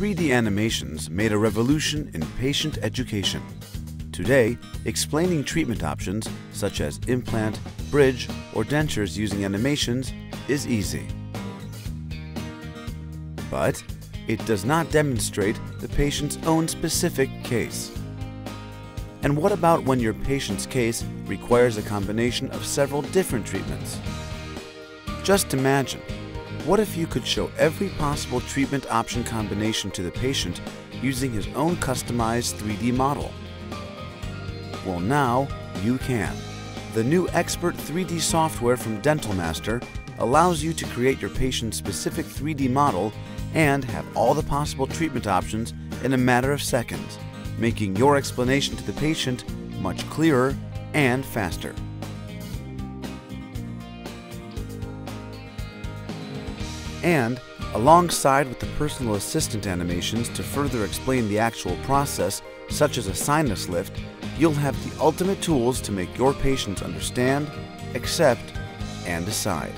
3D animations made a revolution in patient education. Today, explaining treatment options such as implant, bridge, or dentures using animations is easy. But it does not demonstrate the patient's own specific case. And what about when your patient's case requires a combination of several different treatments? Just imagine, what if you could show every possible treatment option combination to the patient using his own customized 3D model? Well now, you can. The new Expert 3D software from Dental Master allows you to create your patient's specific 3D model and have all the possible treatment options in a matter of seconds making your explanation to the patient much clearer and faster. And, alongside with the personal assistant animations to further explain the actual process, such as a sinus lift, you'll have the ultimate tools to make your patients understand, accept, and decide.